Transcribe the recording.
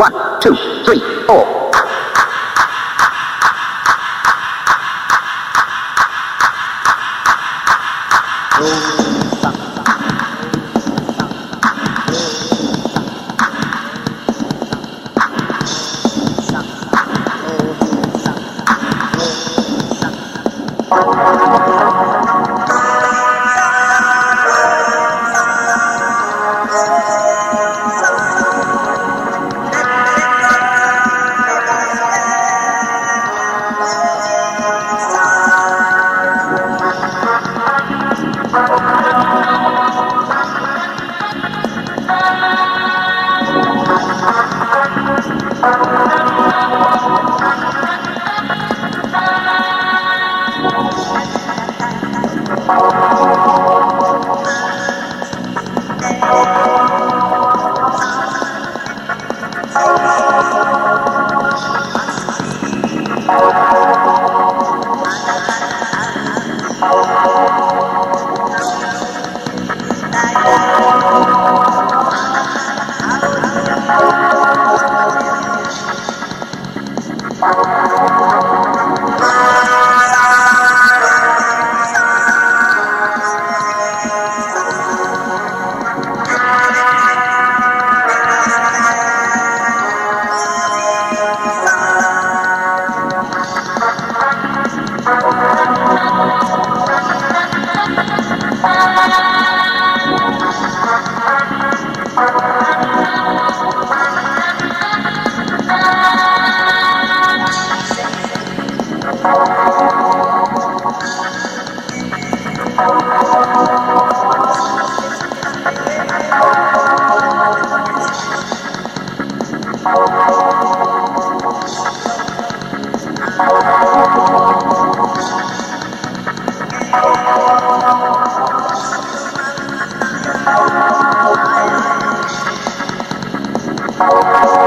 One, two, three, four. Oh. Thank